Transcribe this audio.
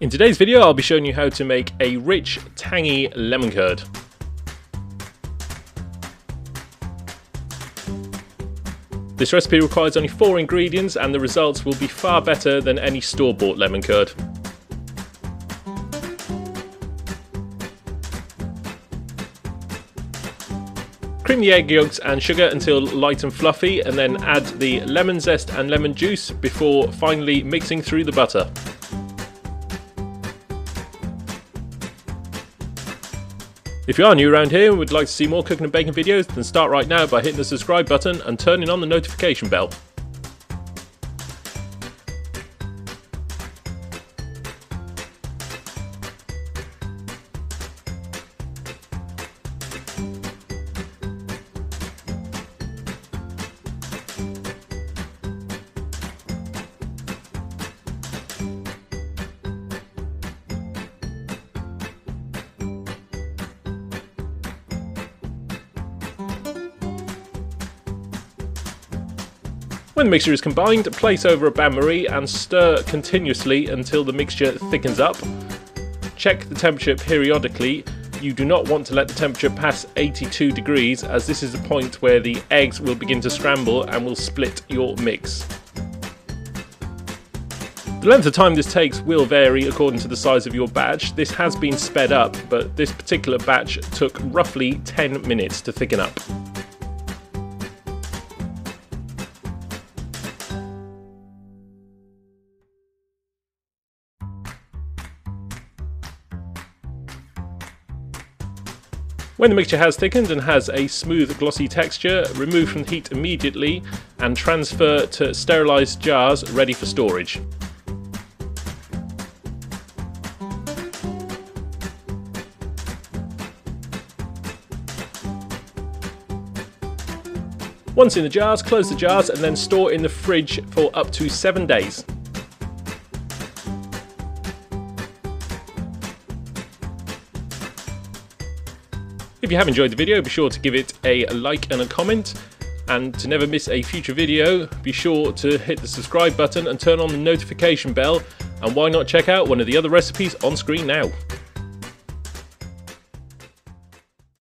In today's video I'll be showing you how to make a rich, tangy lemon curd. This recipe requires only four ingredients and the results will be far better than any store-bought lemon curd. Cream the egg yolks and sugar until light and fluffy and then add the lemon zest and lemon juice before finally mixing through the butter. If you are new around here and would like to see more cooking and baking videos, then start right now by hitting the subscribe button and turning on the notification bell. When the mixture is combined, place over a bain-marie and stir continuously until the mixture thickens up. Check the temperature periodically. You do not want to let the temperature pass 82 degrees as this is the point where the eggs will begin to scramble and will split your mix. The length of time this takes will vary according to the size of your batch. This has been sped up, but this particular batch took roughly 10 minutes to thicken up. When the mixture has thickened and has a smooth glossy texture, remove from heat immediately and transfer to sterilised jars ready for storage. Once in the jars, close the jars and then store in the fridge for up to 7 days. If you have enjoyed the video, be sure to give it a like and a comment. And to never miss a future video, be sure to hit the subscribe button and turn on the notification bell. And why not check out one of the other recipes on screen now?